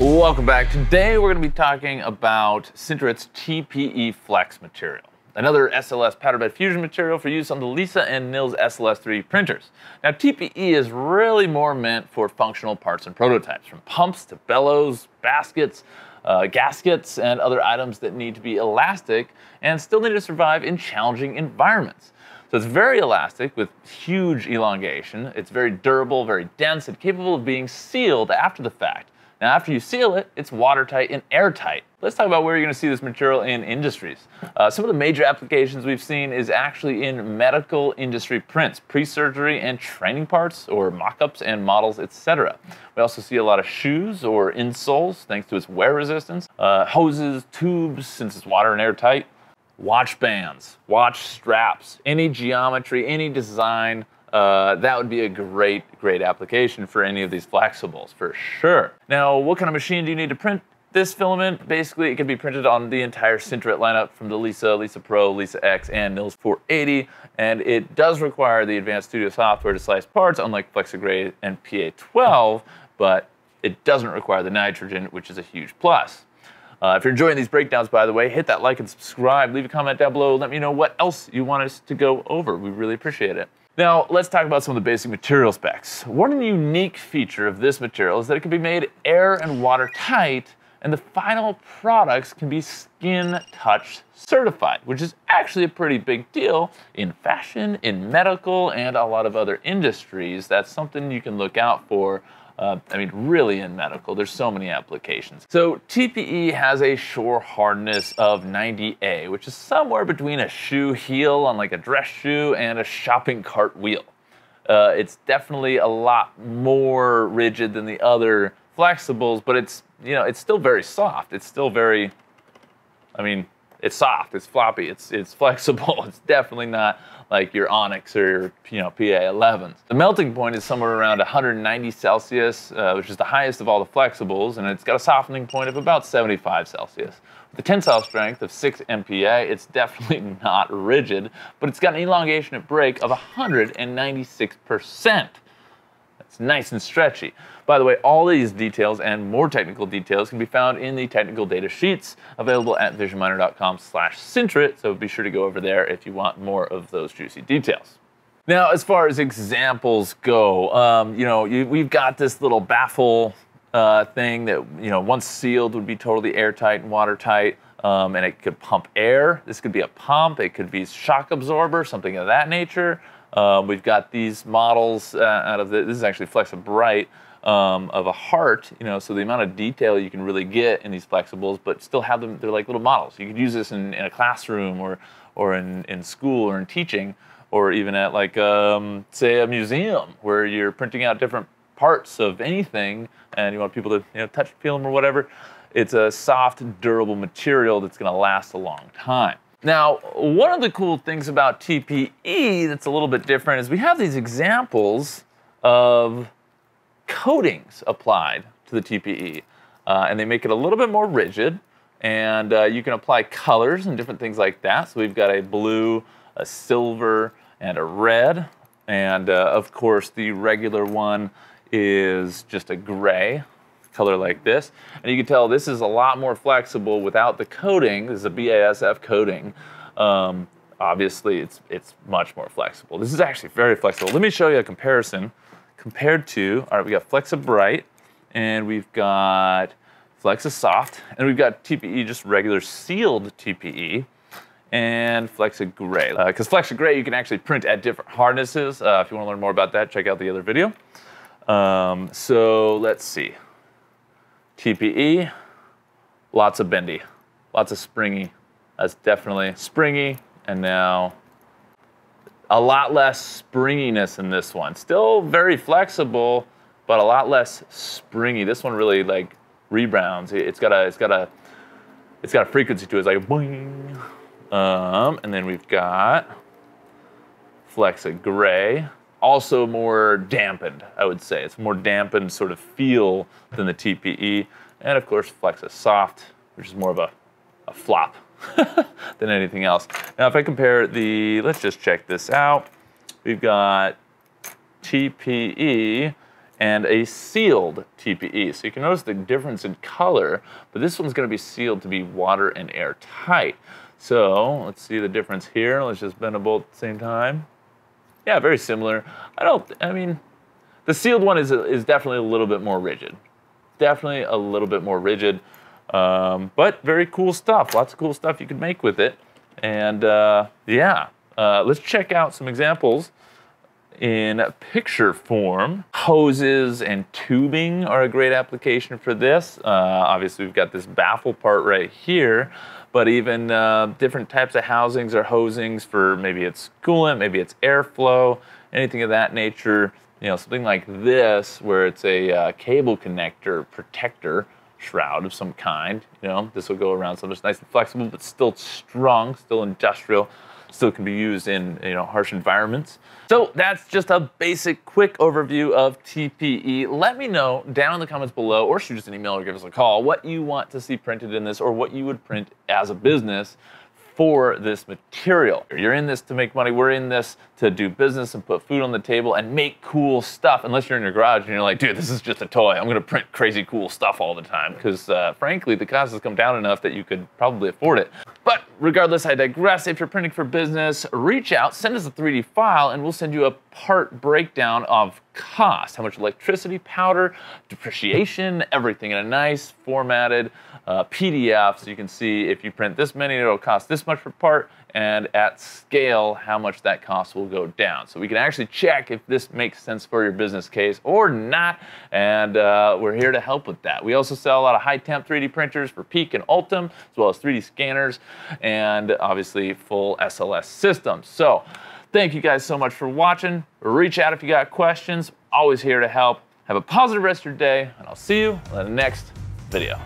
Welcome back. Today we're going to be talking about Sinterit's TPE Flex material, another SLS powder bed fusion material for use on the Lisa and Nils SLS3 printers. Now TPE is really more meant for functional parts and prototypes, from pumps to bellows, baskets, uh, gaskets, and other items that need to be elastic and still need to survive in challenging environments. So it's very elastic with huge elongation. It's very durable, very dense, and capable of being sealed after the fact. Now, after you seal it, it's watertight and airtight. Let's talk about where you're going to see this material in industries. Uh, some of the major applications we've seen is actually in medical industry prints, pre-surgery and training parts, or mock-ups and models, etc. We also see a lot of shoes or insoles, thanks to its wear resistance, uh, hoses, tubes, since it's water and airtight, watch bands, watch straps, any geometry, any design, uh, that would be a great, great application for any of these flexibles for sure. Now, what kind of machine do you need to print this filament? Basically, it can be printed on the entire Sinterit lineup from the Lisa, Lisa Pro, Lisa X, and Nils 480, and it does require the advanced studio software to slice parts, unlike Flexa Grey and PA12, but it doesn't require the nitrogen, which is a huge plus. Uh, if you're enjoying these breakdowns, by the way, hit that like and subscribe. Leave a comment down below. Let me know what else you want us to go over. We really appreciate it. Now, let's talk about some of the basic material specs. One unique feature of this material is that it can be made air and water tight, and the final products can be skin touch certified, which is actually a pretty big deal in fashion, in medical, and a lot of other industries. That's something you can look out for uh, I mean, really in medical, there's so many applications. So TPE has a shore hardness of 90A, which is somewhere between a shoe heel on like a dress shoe and a shopping cart wheel. Uh, it's definitely a lot more rigid than the other flexibles, but it's, you know, it's still very soft. It's still very, I mean, it's soft, it's floppy, it's, it's flexible. It's definitely not like your Onyx or your you know PA11s. The melting point is somewhere around 190 Celsius, uh, which is the highest of all the flexibles, and it's got a softening point of about 75 Celsius. With a tensile strength of 6 MPa, it's definitely not rigid, but it's got an elongation at break of 196%. It's nice and stretchy. By the way, all these details and more technical details can be found in the technical data sheets available at visionminer.com slash Sinterit, so be sure to go over there if you want more of those juicy details. Now, as far as examples go, um, you know, you, we've got this little baffle uh, thing that, you know, once sealed would be totally airtight and watertight. Um, and it could pump air. This could be a pump. It could be shock absorber, something of that nature. Um, we've got these models uh, out of the, this is actually Flexa Bright um, of a heart, you know, so the amount of detail you can really get in these flexibles, but still have them, they're like little models. You could use this in, in a classroom or, or in, in school or in teaching, or even at like, um, say a museum where you're printing out different parts of anything and you want people to you know, touch, feel them or whatever. It's a soft, durable material that's gonna last a long time. Now, one of the cool things about TPE that's a little bit different is we have these examples of coatings applied to the TPE. Uh, and they make it a little bit more rigid. And uh, you can apply colors and different things like that. So we've got a blue, a silver, and a red. And uh, of course, the regular one is just a gray color like this. And you can tell this is a lot more flexible without the coating. This is a BASF coating. Um, obviously, it's, it's much more flexible. This is actually very flexible. Let me show you a comparison compared to, all right, we got Flexa Bright and we've got Flexa Soft and we've got TPE, just regular sealed TPE and Flexa Grey. Because uh, you can actually print at different hardnesses. Uh, if you want to learn more about that, check out the other video. Um, so let's see. TPE, lots of bendy, lots of springy. That's definitely springy. And now a lot less springiness in this one. Still very flexible, but a lot less springy. This one really like rebounds. It's got a, it's got a, it's got a frequency to it. It's like boing. Um, and then we've got Flexa Grey also more dampened, I would say. It's more dampened sort of feel than the TPE. And of course, Flexa Soft, which is more of a, a flop than anything else. Now, if I compare the, let's just check this out. We've got TPE and a sealed TPE. So you can notice the difference in color, but this one's gonna be sealed to be water and air tight. So let's see the difference here. Let's just bend them both at the same time. Yeah, very similar. I don't, I mean, the sealed one is, is definitely a little bit more rigid. Definitely a little bit more rigid, um, but very cool stuff. Lots of cool stuff you can make with it. And uh, yeah, uh, let's check out some examples in picture form. Hoses and tubing are a great application for this. Uh, obviously, we've got this baffle part right here, but even uh, different types of housings or hosings for maybe it's coolant, maybe it's airflow, anything of that nature. You know, something like this where it's a uh, cable connector protector shroud of some kind. You know, this will go around so it's nice and flexible, but still strong, still industrial still can be used in you know harsh environments. So that's just a basic quick overview of TPE. Let me know down in the comments below or shoot us an email or give us a call what you want to see printed in this or what you would print as a business for this material. You're in this to make money. We're in this to do business and put food on the table and make cool stuff. Unless you're in your garage and you're like, dude, this is just a toy. I'm going to print crazy cool stuff all the time. Because uh, frankly, the cost has come down enough that you could probably afford it. Regardless, I digress. If you're printing for business, reach out, send us a 3D file, and we'll send you a part breakdown of cost, how much electricity, powder, depreciation, everything in a nice formatted uh, PDF so you can see if you print this many, it'll cost this much per part, and at scale, how much that cost will go down. So we can actually check if this makes sense for your business case or not, and uh, we're here to help with that. We also sell a lot of high temp 3D printers for PEEK and ULTEM, as well as 3D scanners, and obviously full SLS systems. So thank you guys so much for watching. Reach out if you got questions. Always here to help. Have a positive rest of your day, and I'll see you in the next video.